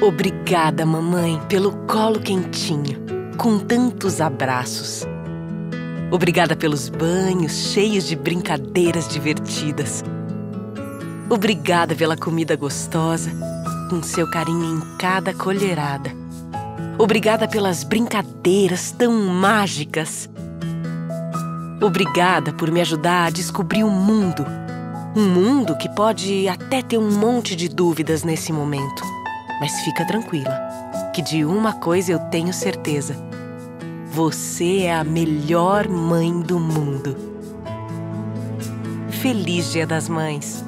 Obrigada, mamãe, pelo colo quentinho, com tantos abraços. Obrigada pelos banhos cheios de brincadeiras divertidas. Obrigada pela comida gostosa, com seu carinho em cada colherada. Obrigada pelas brincadeiras tão mágicas. Obrigada por me ajudar a descobrir o mundo. Um mundo que pode até ter um monte de dúvidas nesse momento. Mas fica tranquila, que de uma coisa eu tenho certeza: você é a melhor mãe do mundo. Feliz Dia das Mães!